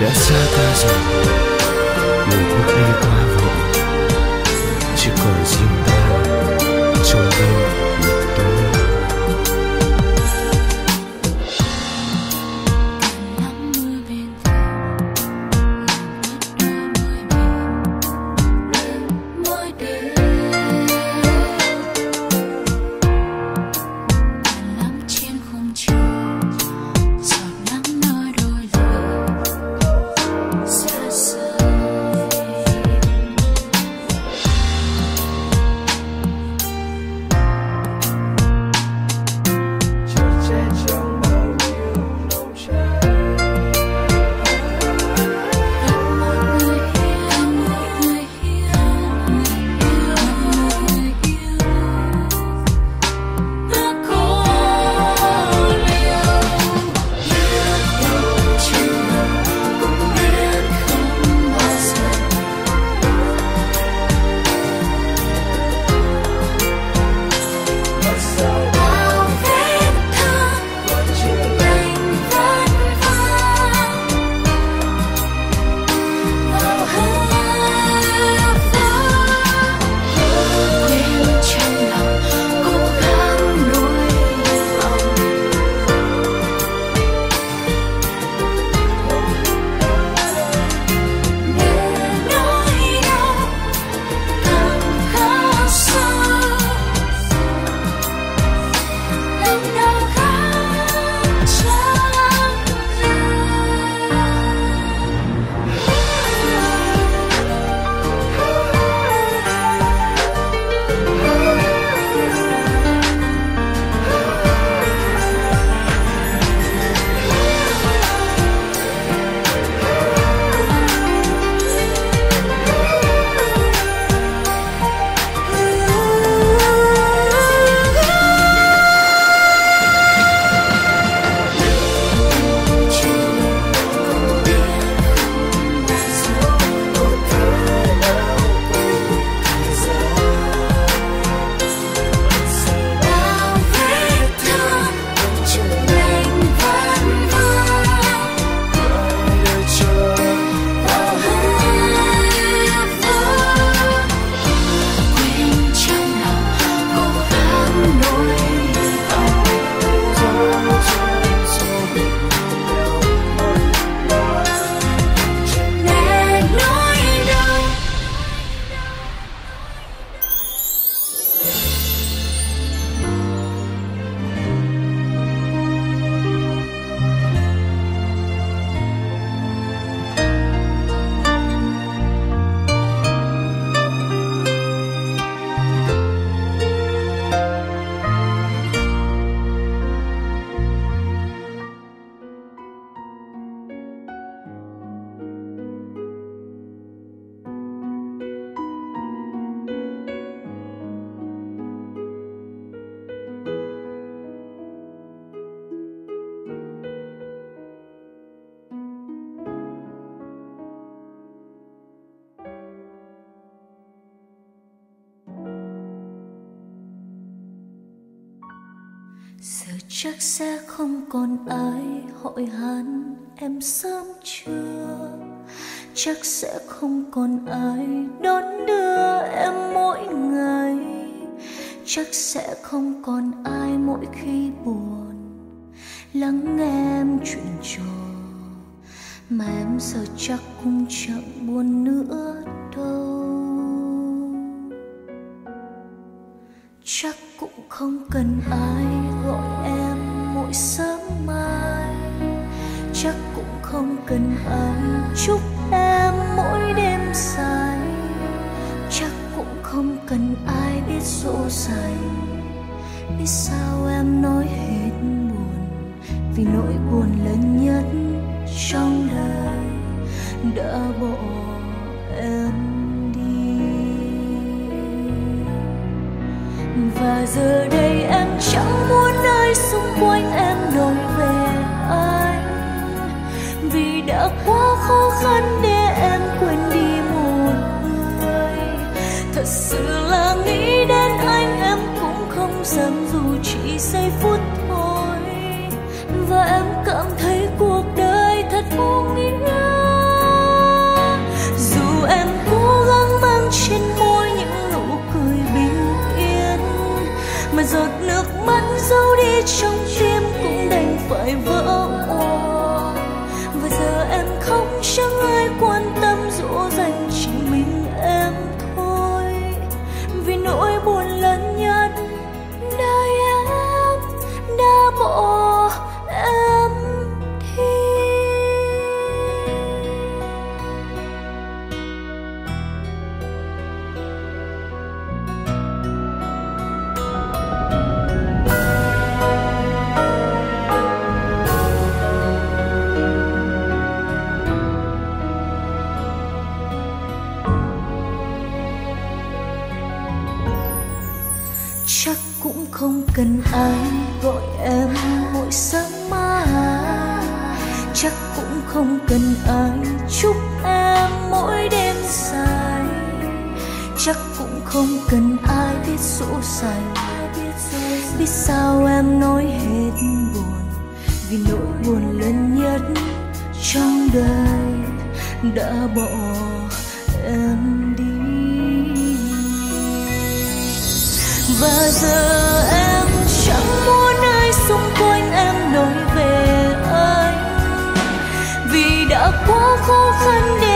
vì người đã giờ chắc sẽ không còn ai hỏi han em sớm chưa? Chắc sẽ không còn ai đón đưa em mỗi ngày. Chắc sẽ không còn ai mỗi khi buồn lắng nghe em chuyện trò. Mà em giờ chắc cũng chẳng buồn nữa đâu. Chắc cũng không cần ai gọi em mỗi sớm mai. Chắc cũng không cần ai chúc em mỗi đêm dài. Chắc cũng không cần ai biết dỗ dành. Biết sao em nói hết buồn, vì nỗi buồn lớn nhất trong đời. Đã bỏ và giờ đây em chẳng muốn ai xung quanh em đổi về anh. Vì đã quá khó khăn để em quên đi một người. Thật sự là nghĩ đến anh em cũng không dám dù chỉ giây phút thôi trong tim cũng đành phải vỡ ai gọi em mỗi sáng mai? Chắc cũng không cần ai chúc em mỗi đêm dài. Chắc cũng không cần ai biết dỗ dành biết sao em nói hết buồn. Vì nỗi buồn lớn nhất trong đời đã bỏ em đi. Và giờ xung quanh em nói về anh. Vì đã quá khó khăn để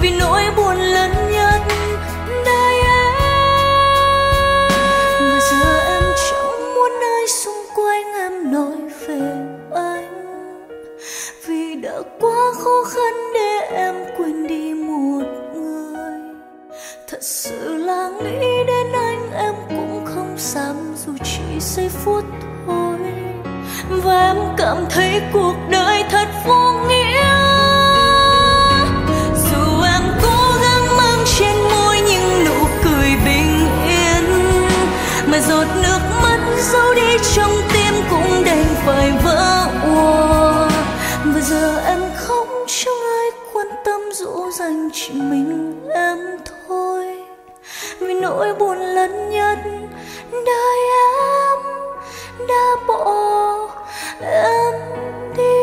vì nỗi buồn lớn nhất đời em. Và giờ em chẳng muốn ai xung quanh em nói về anh. Vì đã quá khó khăn để em quên đi một người. Thật sự là nghĩ đến anh em cũng không dám, dù chỉ giây phút thôi. Và em cảm thấy cuộc đời thật vô trong tim cũng đành phải vỡ ùa. Và giờ em không trong ai quan tâm dỗ dành chỉ mình em thôi. Vì nỗi buồn lớn nhất đời em đã bỏ em đi.